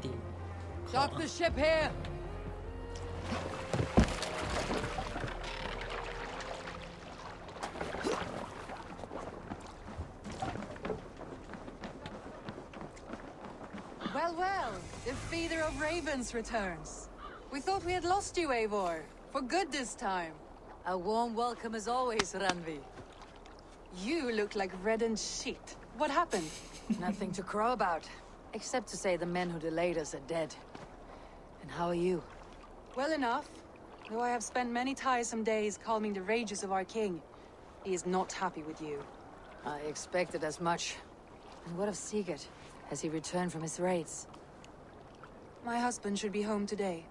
team. Dock the ship here! Well, well, the feeder of ravens returns. We thought we had lost you, Eivor. For good this time. A warm welcome as always, Randvi. You look like reddened sheet. What happened? Nothing to crow about. Except to say the men who delayed us are dead. And how are you? Well enough. Though I have spent many tiresome days calming the rages of our king. He is not happy with you. I expected as much. And what of Sigurd? Has he returned from his raids? My husband should be home today.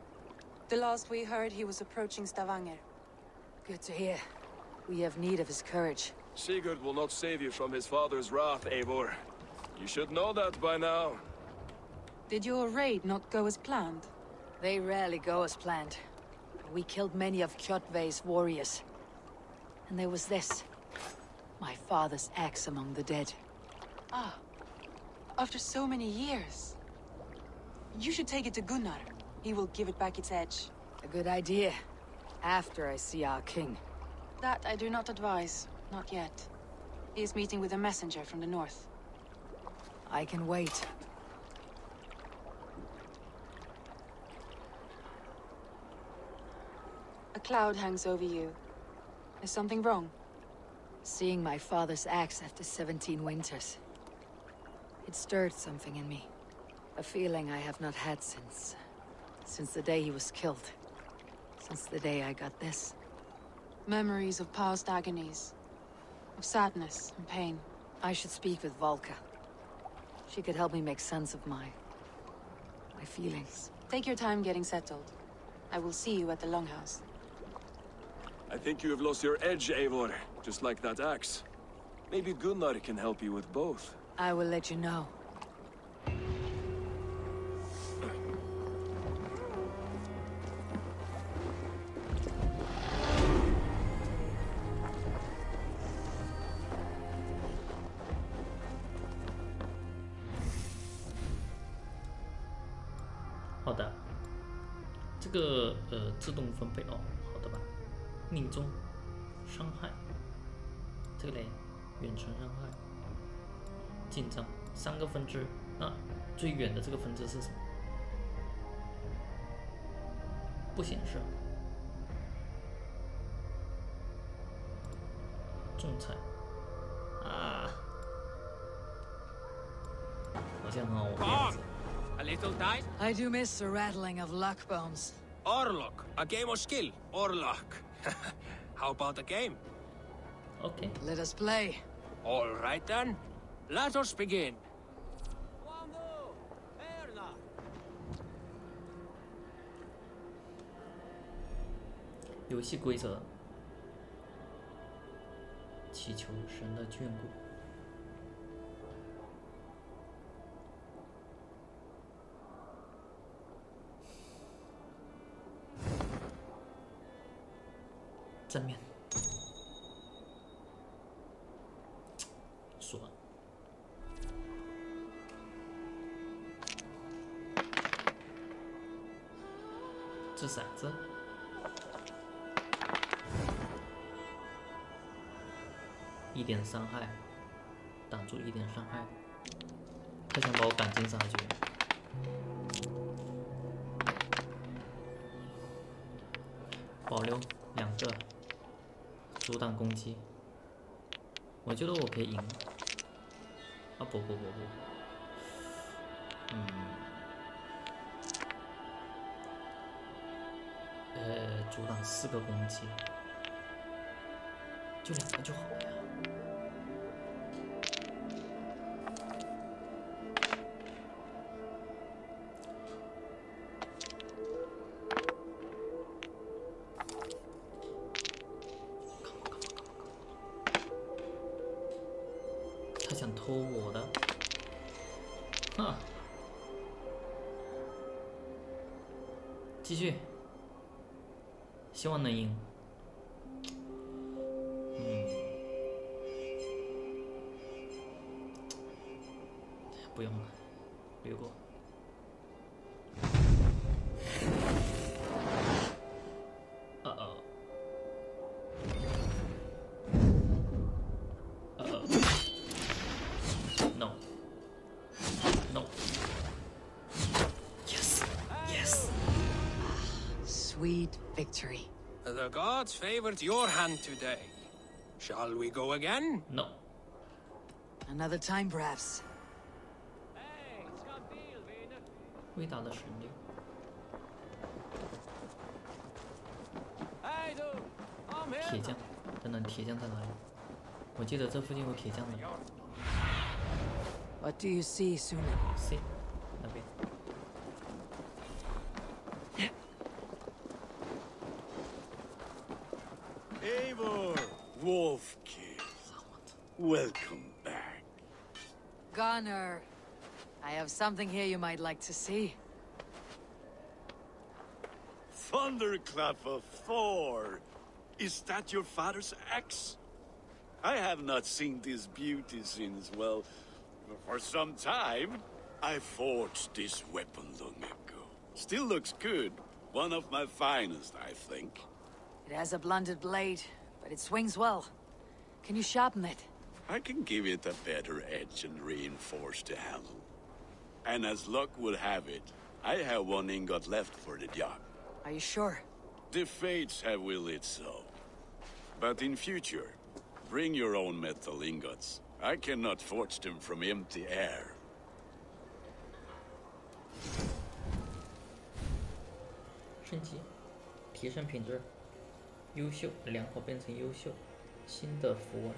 The last we heard, he was approaching Stavanger. Good to hear. We have need of his courage. Sigurd will not save you from his father's wrath, Eivor. You should know that by now. Did your raid not go as planned? They rarely go as planned. We killed many of Kjotve's warriors. And there was this. My father's axe among the dead. Ah. After so many years. You should take it to Gunnar. He will give it back its edge. A good idea. After I see our king. That I do not advise. Not yet. He is meeting with a messenger from the north. I can wait. A cloud hangs over you. Is something wrong? Seeing my father's axe after 17 winters. It stirred something in me. A feeling I have not had since... since the day he was killed. Since the day I got this. Memories of past agonies. Of sadness and pain. I should speak with Valka. She could help me make sense of my... my feelings. Take your time getting settled. I will see you at the Longhouse. I think you have lost your edge, Eivor, just like that axe. Maybe Gunnar can help you with both. I will let you know. 分配哦，好的吧？命中伤害，这个嘞远程伤害，近战三个分支，那最远的这个分支是什么？不显示。仲裁啊，好像很好面子。A little dice? I do miss the rattling of luck bones. Orlog. A game of skill. Orlog. How about a game? Okay. Let us play. All right then. Let us begin. 游戏规则：祈求神的眷顾。正面，爽。掷骰子。一点伤害，挡住一点伤害。他想把我赶尽杀绝。保留两个，阻挡攻击。我觉得我可以赢。啊不不不不，嗯，呃，阻挡四个攻击，就两个就好了呀。victory. The gods favored your hand today. Shall we go again? No， Another time, perhaps. 伟大的神力。铁匠，等等，铁匠在哪里？我记得这附近有铁匠的。 What do you see, Suna? C Welcome back. Gunnar, I have something here you might like to see. Thunderclap of Thor! Is that your father's axe? I have not seen this beauty since, well, for some time. I forged this weapon long ago. Still looks good. One of my finest, I think. It has a blunted blade, but it swings well. Can you sharpen it? I can give it a better edge and reinforce the handle. And as luck would have it, I have one ingot left for the job. Are you sure? The fates have willed it so. But in future, bring your own metal ingots. I cannot forge them from empty air. 升级，提升品质，优秀，良好变成优秀，新的符文。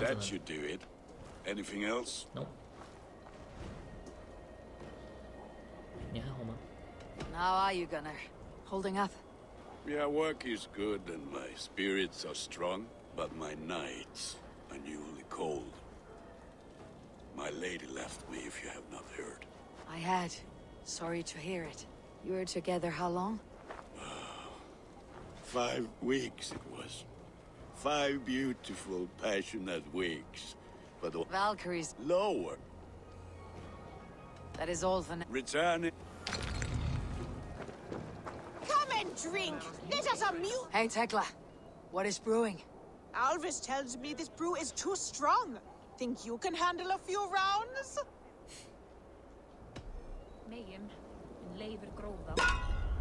that should do it. anything else? no. now are you, Gunnar? Holding up? Yeah, work is good and my spirits are strong, but my nights are newly cold. My lady left me, if you have not heard. I had. Sorry to hear it. You were together how long? Five weeks it was. Five beautiful, passionate weeks. But o- Valkyries. lower, That is all for now. returning. Come and drink. Let us amuse. Hey, Tekla. What is brewing? Alvis tells me this brew is too strong. Think you can handle a few rounds?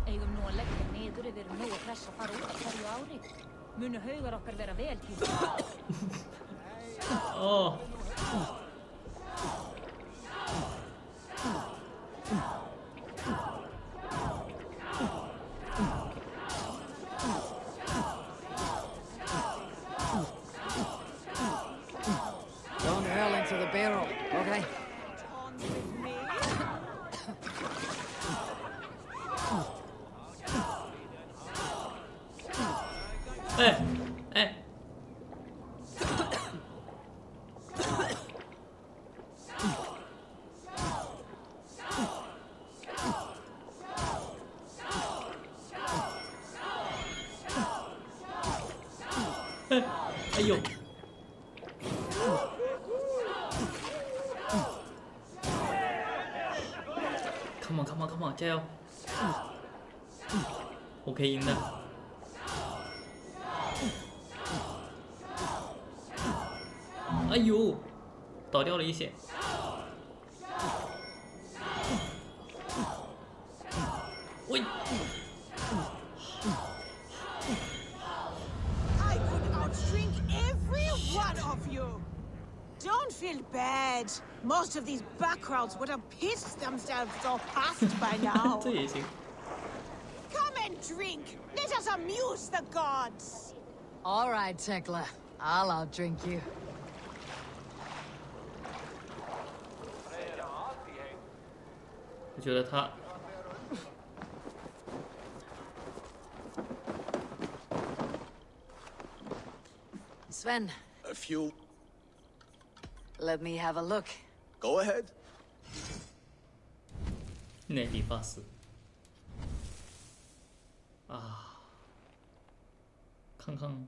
Eigum nú að leggja niður ef við erum nógu hress að fara út á hverju ári. Munu haugar okkar vera vel kýrst. 加油！我可以赢的。哎呦，倒掉了一些。喂，bad. Most of these back crowds would have pissed themselves off past by now. 这也行。 Come and drink. Let us amuse the gods. All right, Tekla. I'll outdrink you. 我觉得他 Sven, A few. let me have a look. Go ahead. 内地发丝啊，康康，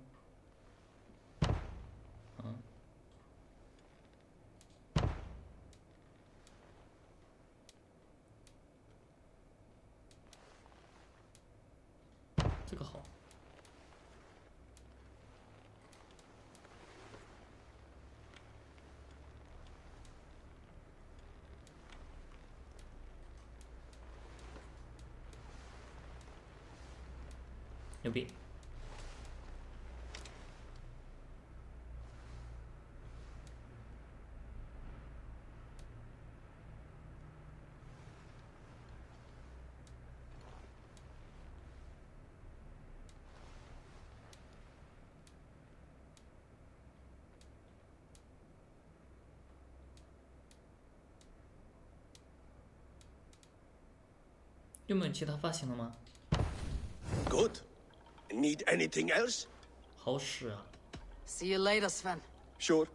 牛逼！有没有其他发型了吗？Good. Need anything else? 好使啊！ See you later, Sven. Sure.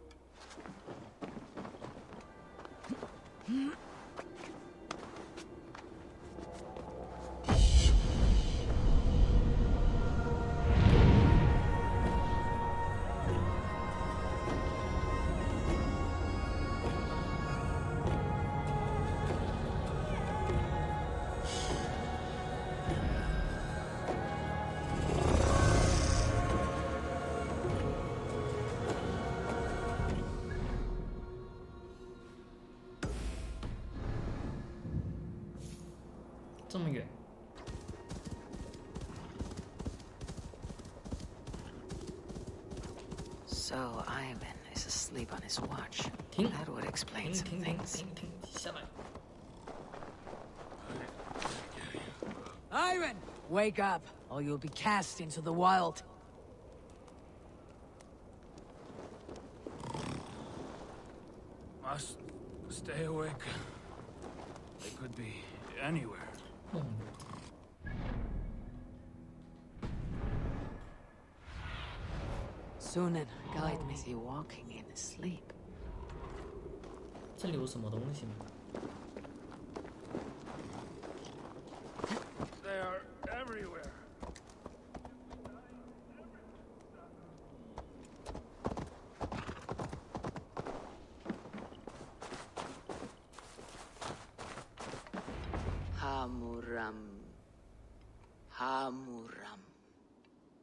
watch. That would explain some things. Iron, wake up, or you'll be cast into the wild. Must stay awake. They could be anywhere. Sunan, guide me. He walking in sleep? 这里有什么东西吗？They are everywhere.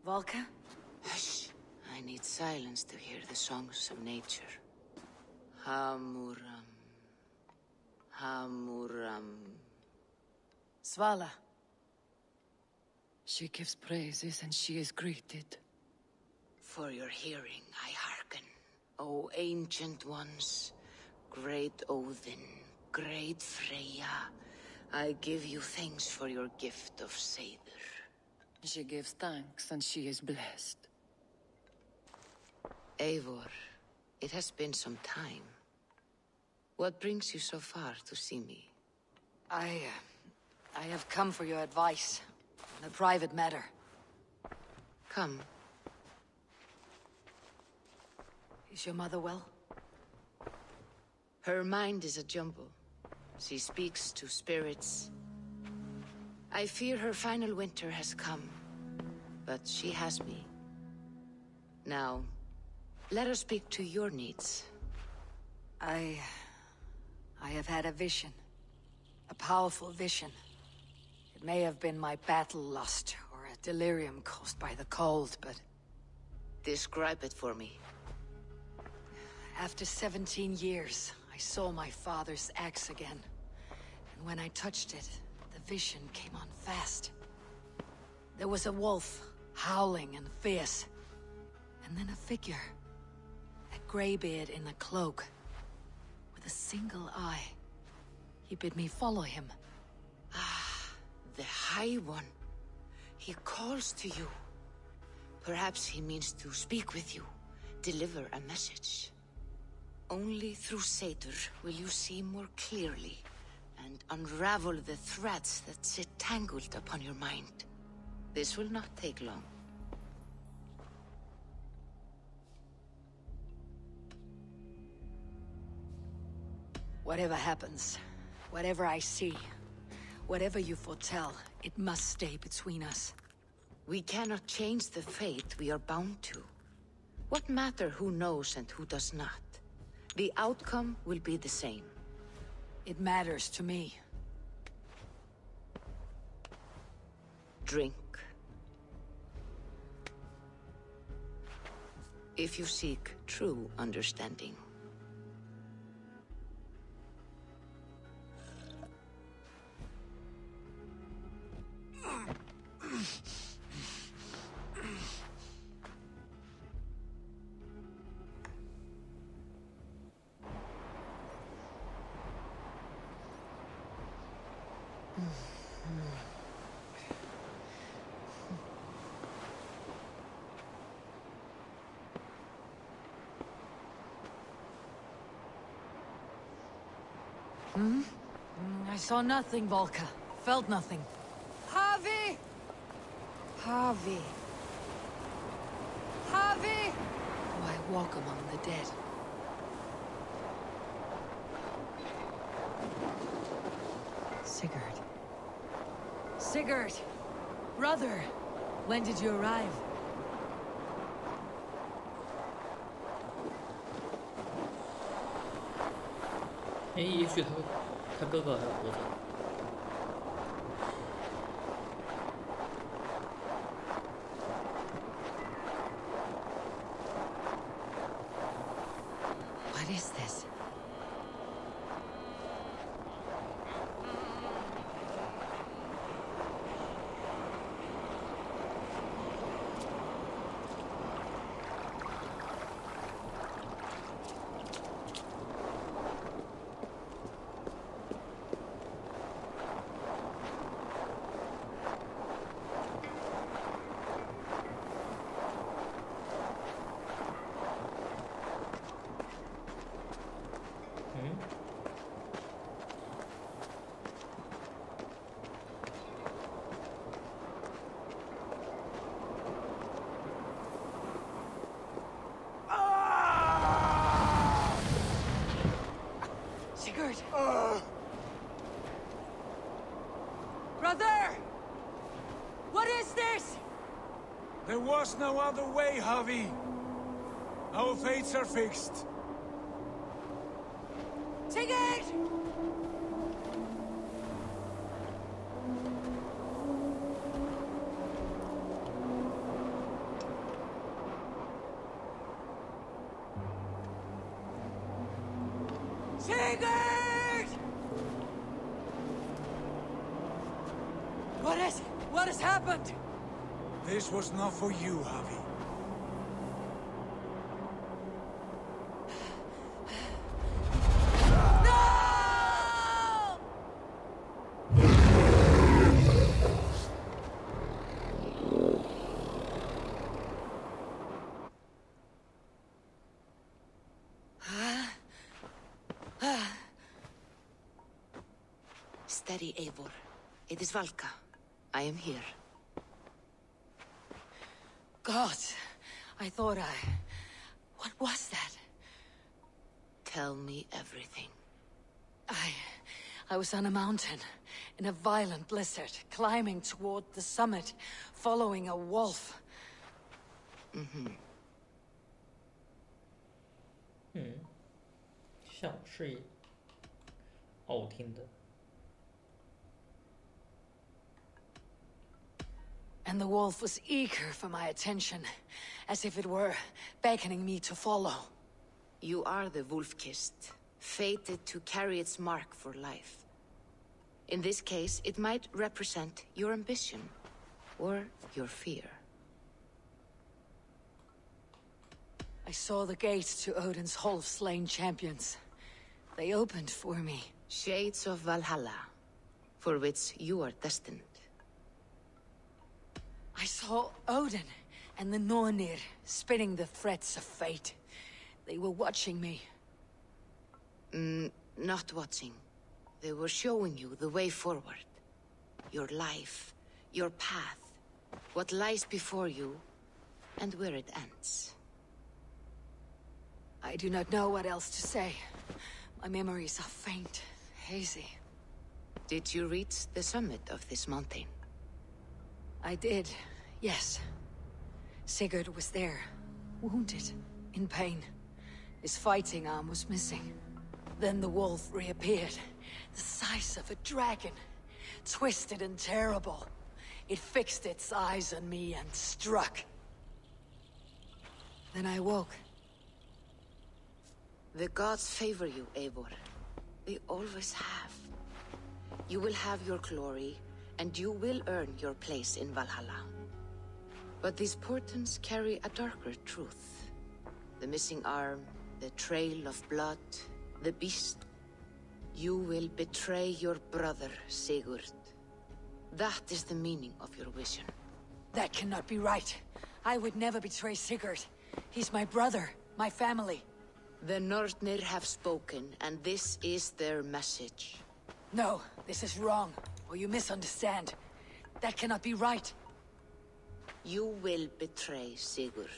Valka? Hush. I need silence to hear the songs of nature. Hammurabi. Hamuram. Svala. She gives praises and she is greeted. For your hearing I hearken, O ancient ones, great Odin, great Freya. I give you thanks for your gift of Seder. She gives thanks and she is blessed. Eivor, it has been some time. What brings you so far to see me? I, uh, I have come for your advice on a private matter. Come, Is your mother well? her mind is a jumble. She speaks to spirits. I fear her final winter has come, but she has me. Now, let her speak to your needs. I... I have had a vision. A powerful vision. It may have been my battle lust, or a delirium caused by the cold, but Describe it for me. after 17 years, I saw my father's axe again. And when I touched it, the vision came on fast. There was a wolf, howling and fierce. And then a figure. A graybeard in a cloak. With a single eye. He bid me follow him. Ah, the High One. He calls to you. Perhaps he means to speak with you, deliver a message. Only through Seder will you see more clearly and unravel the threads that sit tangled upon your mind. This will not take long. Whatever happens, whatever I see, whatever you foretell, it must stay between us. We cannot change the fate we are bound to. What matter who knows and who does not? The outcome will be the same. It matters to me. Drink. If you seek true understanding. Hmm? I saw nothing, Valka. Felt nothing. Harvey! Harvey. Harvey! Why walk among the dead? Sigurd. Sigurd! Brother! When did you arrive? 哎，也许他他哥哥还活着。There was no other way, Javi. Our fates are fixed. Sigurd! Sigurd! What is... what has happened? Was not for you, Javi. No! Ah! Ah! Steady, Eivor. It is Valka. I am here. God, I thought I... What was that? Tell me everything. I... I was on a mountain, in a violent blizzard, climbing toward the summit, following a wolf. Mm-hmm. 嗯，像是好听的。 And the wolf was eager for my attention, as if it were beckoning me to follow. You are the wolf-kissed, fated to carry its mark for life. In this case, it might represent your ambition, or your fear. I saw the gates to Odin's Hall of Slain Champions. They opened for me. Shades of Valhalla, for which you are destined. I saw Odin and the Nornir spinning the threads of fate. They were watching me. Mm, not watching. They were showing you the way forward. Your life, your path, what lies before you, and where it ends. I do not know what else to say. My memories are faint, hazy. Did you reach the summit of this mountain? I did, yes. Sigurd was there, wounded, in pain. His fighting arm was missing. Then the wolf reappeared, the size of a dragon, twisted and terrible. It fixed its eyes on me and struck. Then I woke. The gods favor you, Eivor. They always have. You will have your glory, and you will earn your place in Valhalla. But these portents carry a darker truth. The missing arm, the trail of blood, the beast. You will betray your brother, Sigurd. That is the meaning of your vision. That cannot be right. I would never betray Sigurd. He's my brother, my family. The Nornir have spoken, and this is their message. No, this is wrong. Or you misunderstand. That cannot be right. You will betray Sigurd.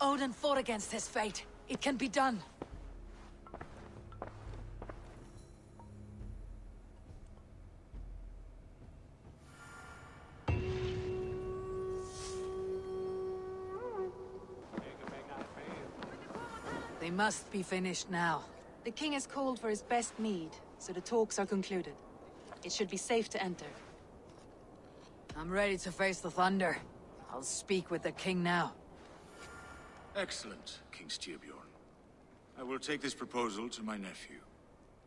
Odin fought against his fate. It can be done. They must be finished now. The king has called for his best mead, so the talks are concluded. It should be safe to enter. I'm ready to face the thunder. I'll speak with the king now. Excellent, King Styrbjorn. I will take this proposal to my nephew.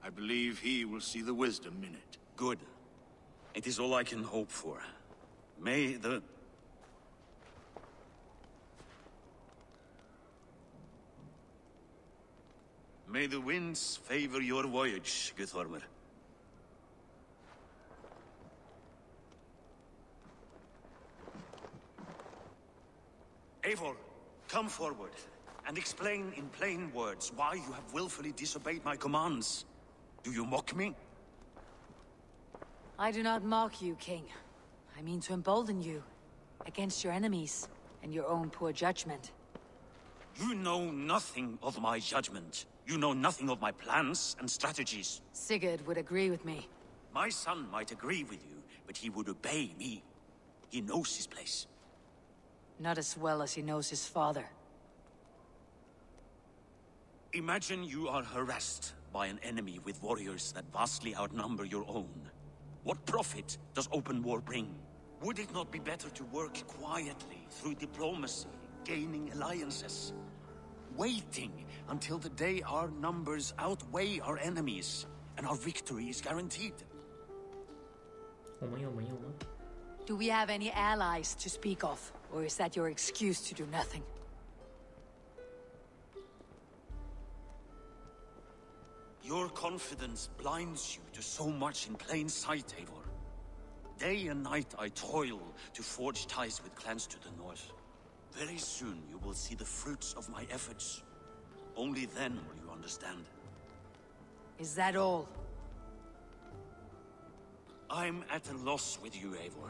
I believe he will see the wisdom in it. Good. It is all I can hope for. May the... May the winds favor your voyage, Guthormer. Eivor, come forward and explain in plain words why you have willfully disobeyed my commands. Do you mock me? I do not mock you, king. I mean to embolden you. Against your enemies, and your own poor judgment. You know nothing of my judgment. You know nothing of my plans and strategies. Sigurd would agree with me. My son might agree with you, but he would obey me. He knows his place. Not as well as he knows his father. Imagine you are harassed by an enemy with warriors that vastly outnumber your own. What profit does open war bring? Would it not be better to work quietly through diplomacy, gaining alliances? Waiting until the day our numbers outweigh our enemies and our victory is guaranteed. Uma. Do we have any allies to speak of? Or is that your excuse to do nothing? Your confidence blinds you to so much in plain sight, Eivor. Day and night I toil to forge ties with clans to the north. Very soon you will see the fruits of my efforts. Only then will you understand. Is that all? I'm at a loss with you, Eivor.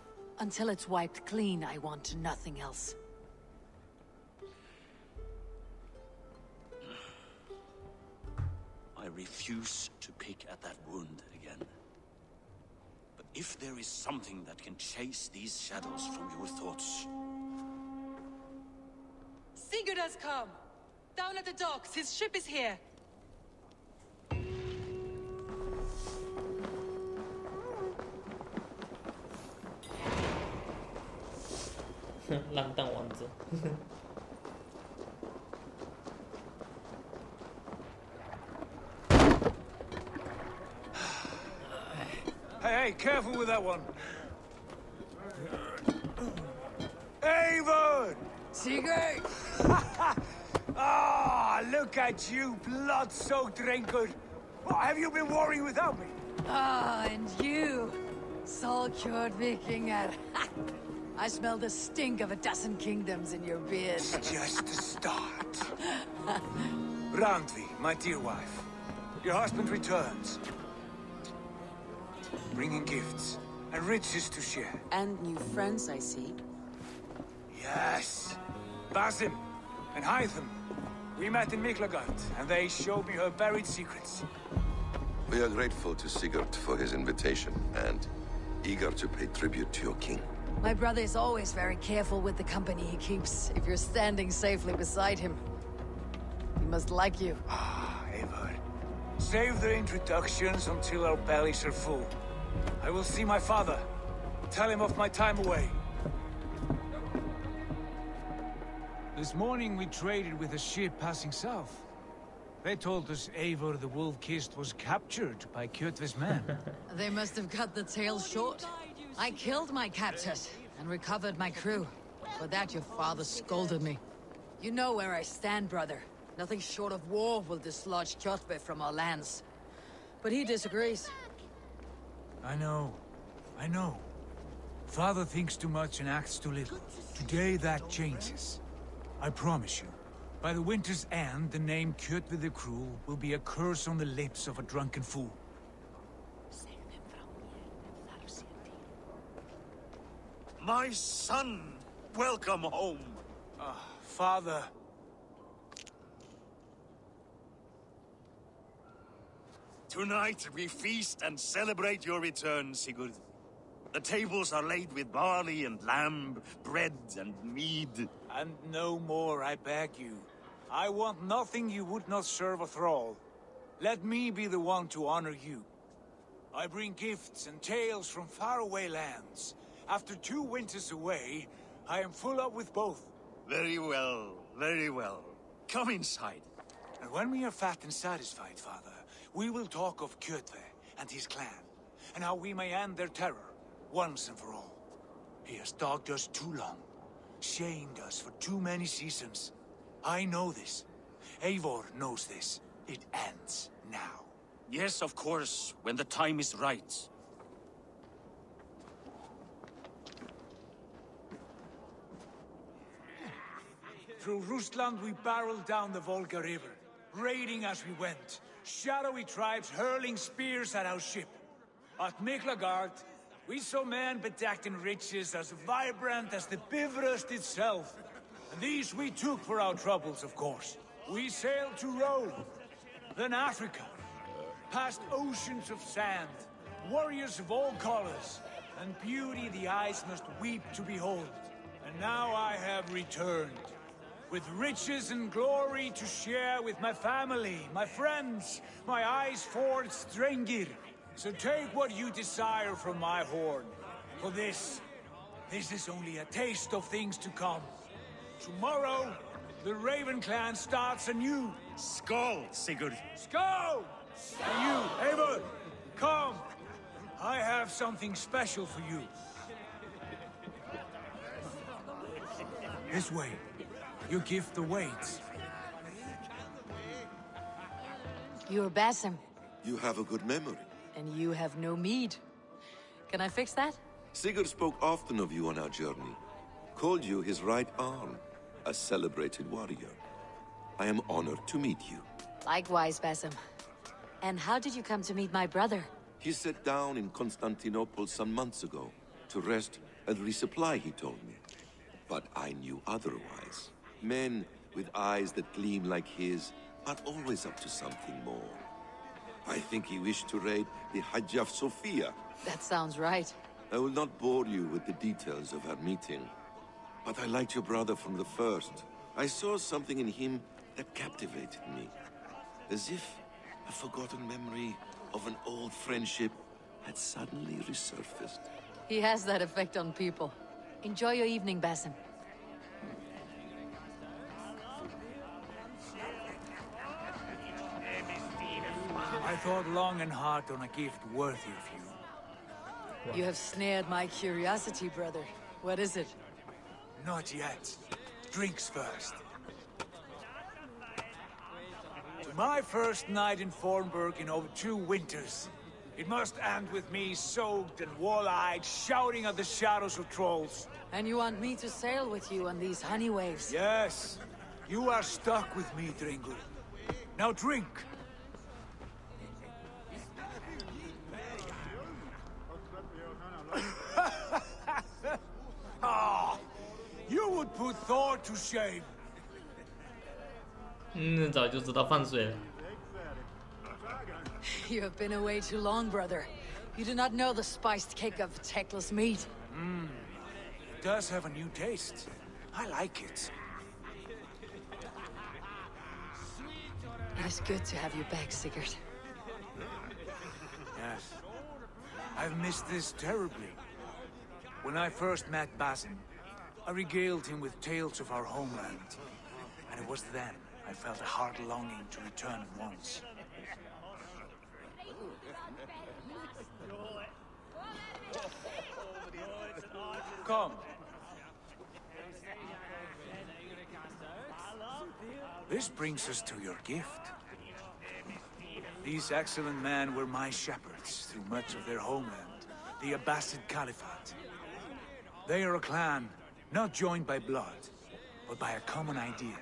Until it's wiped clean, I want nothing else. I refuse to pick at that wound again. But if there is something that can chase these shadows from your thoughts, Sigurd has come! Down at the docks, his ship is here! 浪荡王子。 Hey, hey, careful with that one. Avon! Sigurd! Ah, look at you, blood-soaked raincoat. What have you been worrying without me? Ah, and you, Salkjord Vikinger. I smell the stink of a dozen kingdoms in your beard. It's just the start. Randvi, my dear wife. Your husband returns. Bringing gifts and riches to share. And new friends, I see. Yes. Basim and Hytham. We met in Miklagard, and they showed me her buried secrets. We are grateful to Sigurd for his invitation, and eager to pay tribute to your king. My brother is always very careful with the company he keeps, if you're standing safely beside him. He must like you. Ah, Eivor. Save the introductions until our bellies are full. I will see my father. Tell him of my time away. This morning we traded with a ship passing south. They told us Eivor the Wolf-Kissed was captured by Kjotve's men. They must have cut the tail short. I killed my captors and recovered my crew. For that your father scolded me. You know where I stand, brother. Nothing short of war will dislodge Kjotve from our lands. But he disagrees. I know. I know. Father thinks too much and acts too little. Today that changes. I promise you. By the winter's end, the name Kjotve the Cruel will be a curse on the lips of a drunken fool. My son! Welcome home! Ah, father. Tonight we feast and celebrate your return, Sigurd. The tables are laid with barley and lamb, bread and mead. And no more, I beg you. I want nothing you would not serve a thrall. Let me be the one to honor you. I bring gifts and tales from faraway lands. After two winters away, I am full up with both. Very well, very well. Come inside. And when we are fat and satisfied, father, we will talk of Kjotve and his clan, and how we may end their terror, once and for all. He has dogged us too long, shamed us for too many seasons. I know this. Eivor knows this. It ends now. Yes, of course, when the time is right. Through Rusland we barreled down the Volga River, raiding as we went. Shadowy tribes hurling spears at our ship. At Miklagard, we saw men bedecked in riches as vibrant as the Bifrost itself. And these we took for our troubles, of course. We sailed to Rome, then Africa, past oceans of sand, warriors of all colors, and beauty the eyes must weep to behold. And now I have returned, with riches and glory to share with my family, my friends, my eyes forged Strengir. So take what you desire from my horn. For this, this is only a taste of things to come. Tomorrow, the Raven clan starts anew. Skull, Sigurd. Skull! And you, Eivor, come. I have something special for you. This way. Your gift awaits. You're Basim, You have a good memory. and you have no mead. Can I fix that? Sigurd spoke often of you on our journey. Called you his right arm, a celebrated warrior. I am honored to meet you. Likewise, Basim. And how did you come to meet my brother? He sat down in Constantinople some months ago to rest and resupply, he told me. But I knew otherwise. Men with eyes that gleam like his are always up to something more. I think he wished to raid the Hagia Sophia. That sounds right. I will not bore you with the details of our meeting. But I liked your brother from the first. I saw something in him that captivated me. As if a forgotten memory of an old friendship had suddenly resurfaced. He has that effect on people. Enjoy your evening, Basim. I thought long and hard on a gift worthy of you. You have snared my curiosity, brother. What is it? Not yet. Drinks first. To my first night in Fornburg in over two winters. It must end with me soaked and wall-eyed, shouting at the shadows of trolls. And you want me to sail with you on these honey waves? Yes. You are stuck with me, Dringur. Now drink. ah, you would put Thor to shame. 嗯，早就知道放水了。 You have been away too long, brother. You do not know the spiced cake of Teclis meat. Mmm. It does have a new taste. I like it. It is good to have you back, Sigurd. Yes. I've missed this terribly. When I first met Basim, I regaled him with tales of our homeland. And it was then I felt a heart longing to return at once. Come. This brings us to your gift. These excellent men were my shepherds through much of their homeland, the Abbasid Caliphate. They are a clan, not joined by blood, but by a common idea.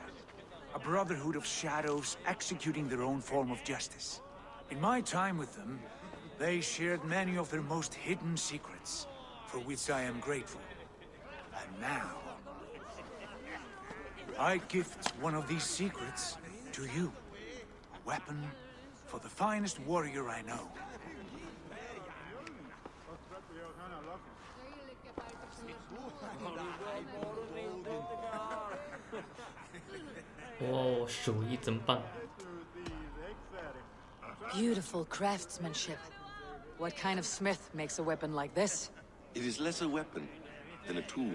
A brotherhood of shadows executing their own form of justice. In my time with them, they shared many of their most hidden secrets, for which I am grateful. And now... I gift one of these secrets to you. A weapon for the finest warrior I know. Whoa, 手艺真棒。 Beautiful craftsmanship. What kind of smith makes a weapon like this? It is less a weapon than a tool.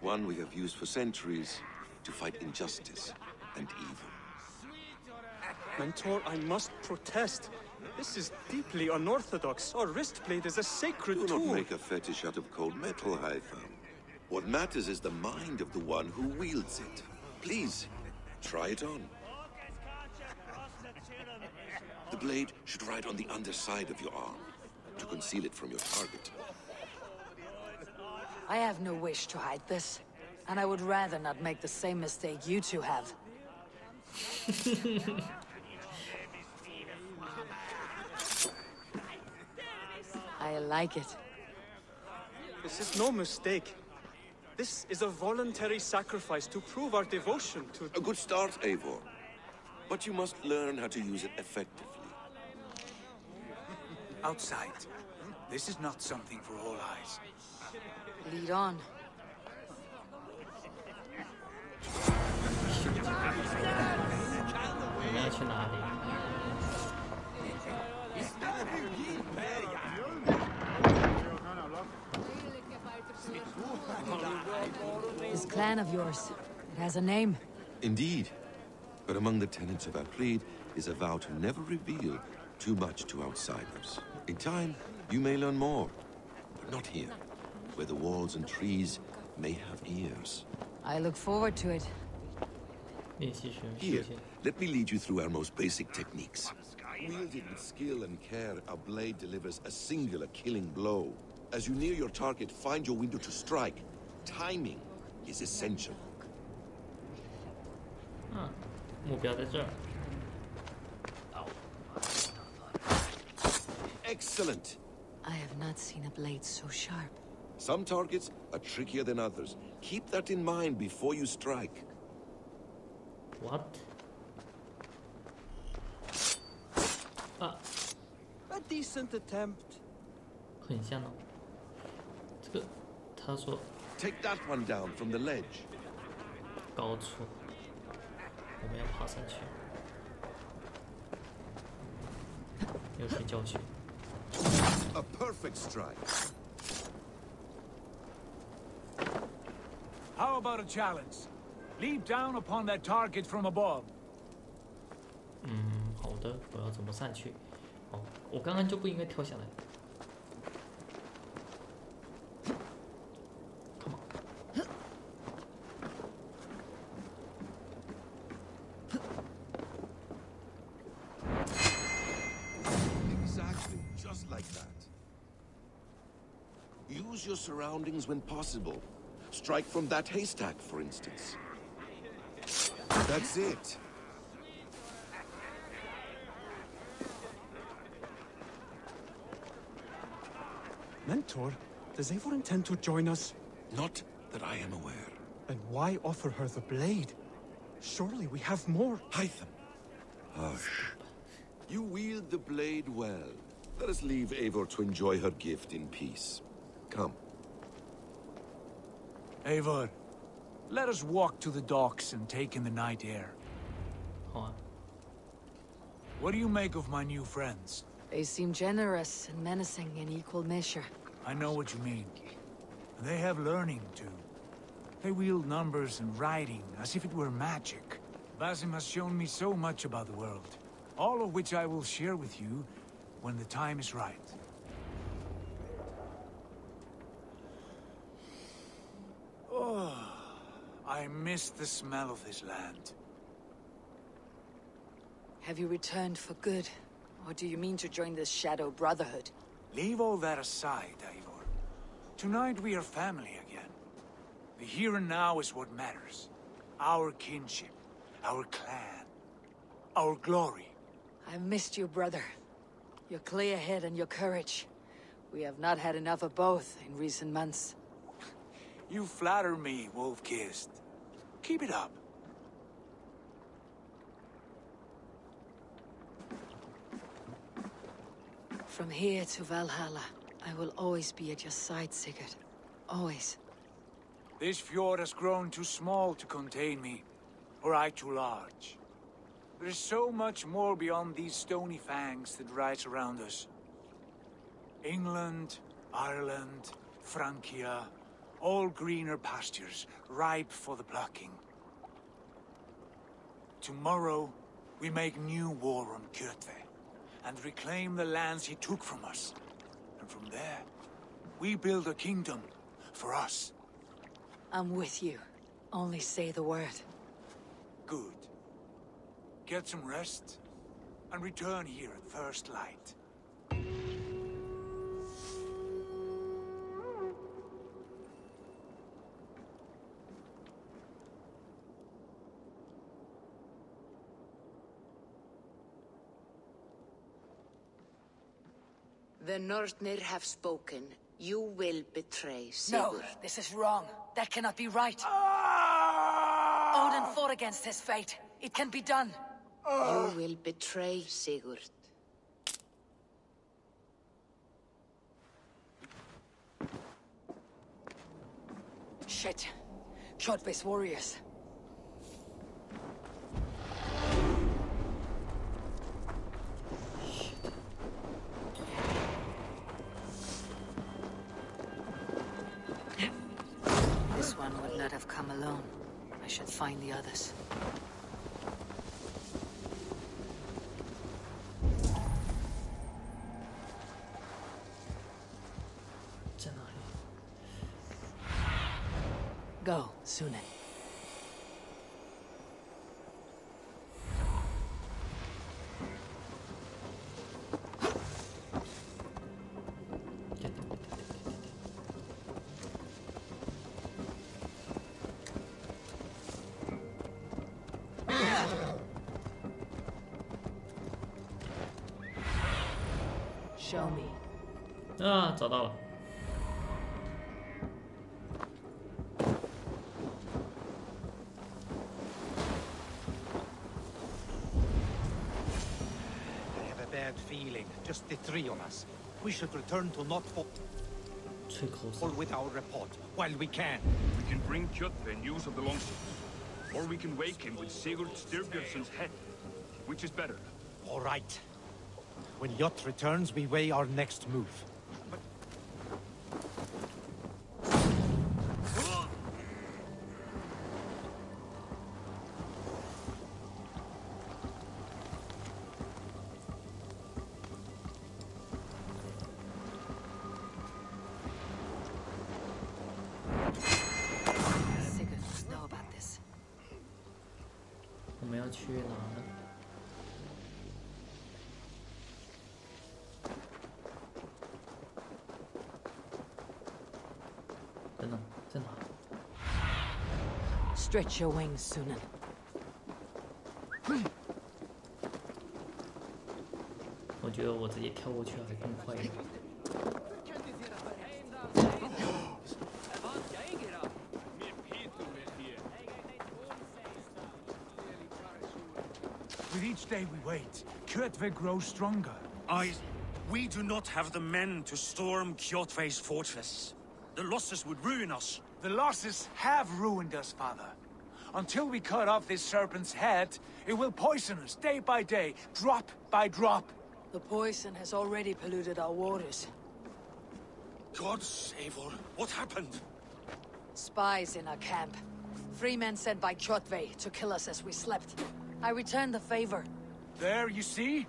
One we have used for centuries to fight injustice and evil. Mentor, I must protest. This is deeply unorthodox. Our wrist blade is a sacred Do tool. not make a fetish out of cold metal, Hytham. What matters is the mind of the one who wields it. Please, try it on. The blade should ride on the underside of your arm to conceal it from your target. I have no wish to hide this. And I would rather not make the same mistake you two have. I like it. This is no mistake. This is a voluntary sacrifice to prove our devotion to... A good start, Eivor. But you must learn how to use it effectively. Outside. This is not something for all eyes. Lead on. clan of yours. It has a name. Indeed. But among the tenets of our creed is a vow to never reveal too much to outsiders. In time, you may learn more, but not here, where the walls and trees may have ears. I look forward to it. Here, let me lead you through our most basic techniques. Wielded with skill and care, a blade delivers a singular killing blow. As you near your target, find your window to strike. Timing is essential. 嗯，目标在这儿。 Excellent! I have not seen a blade so sharp. Some targets are trickier than others. Keep that in mind before you strike. What？啊， A decent attempt. 很像哦。这个，他说 Take that one down from the ledge. 高处，我们要爬上去。流水教学。 A perfect strike. How about a challenge? Leap down upon that target from above. 嗯，好的，我要怎么上去？哦，我刚刚就不应该跳下来。 Surroundings when possible. Strike from that haystack, for instance. That's it. Mentor, does Eivor intend to join us? Not that I am aware. And why offer her the blade? Surely we have more. Hytham. Hush. You wield the blade well. Let us leave Eivor to enjoy her gift in peace. Come. Eivor, let us walk to the docks and take in the night air. 好啊，What do you make of my new friends? They seem generous and menacing in equal measure. I know what you mean. They have learning too. They wield numbers and writing as if it were magic. Basim has shown me so much about the world, all of which I will share with you when the time is right. Oh, I miss the smell of this land. Have you returned for good? Or do you mean to join the Shadow Brotherhood? Leave all that aside, Eivor. Tonight we are family again. The here and now is what matters. Our kinship, our clan, our glory. I've missed you, brother. Your clear head and your courage. We have not had enough of both in recent months. You flatter me, Wolf-Kissed. Keep it up. From here to Valhalla, I will always be at your side, Sigurd. Always. This fjord has grown too small to contain me, or I too large. There is so much more beyond these stony fangs that rise around us. England, Ireland, Francia, all greener pastures, ripe for the plucking. Tomorrow, we make new war on Kjotve, and reclaim the lands he took from us. And from there, we build a kingdom for us. I'm with you. Only say the word. Good. Get some rest, and return here at first light. The Nornir have spoken. You will betray Sigurd. No, this is wrong. That cannot be right. Ah! Odin fought against his fate. It can be done. You will betray Sigurd. Shit. Kjotve's warriors. Find the others. Go, Sune. Show me. 啊，找到了。 I have a bad feeling. Just the three of us. We should return to Notfall 吹口哨。 with our report while we can. We can bring Kjotve news of the longship. Or we can wake him with Sigurd Styrbjörnsson's head. Which is better? All right. When Jot returns, we weigh our next move. Sigurd must know about this. 我们要去哪 Stretch your wings, Sunan. With each day we wait, Kjotve grows stronger. I... We do not have the men to storm Kjotve's fortress. The losses would ruin us. The losses have ruined us, father. Until we cut off this serpent's head, it will poison us day by day, drop by drop. The poison has already polluted our waters. God save her. What happened? Spies in our camp. Three men sent by Kjotve to kill us as we slept. I returned the favor. There, you see?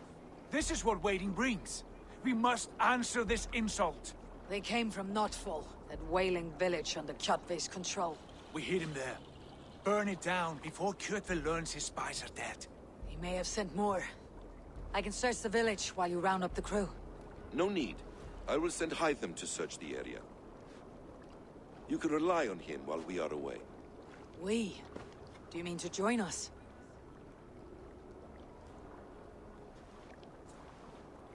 This is what waiting brings. We must answer this insult. They came from Notfall, that whaling village under Kjotve's control. We hid him there. Burn it down before Kjotve learns his spies are dead. He may have sent more. I can search the village while you round up the crew. No need. I will send Hytham to search the area. You can rely on him while we are away. We? Do you mean to join us?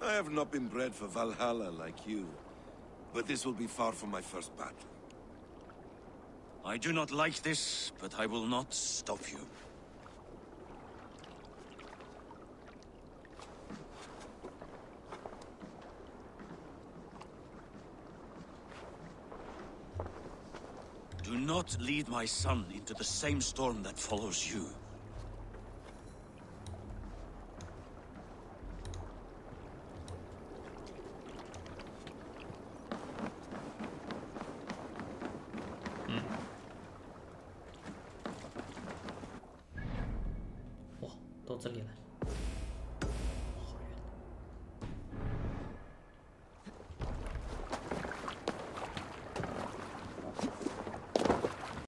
I have not been bred for Valhalla like you. But this will be far from my first battle. I do not like this, but I will not stop you. Do not lead my son into the same storm that follows you.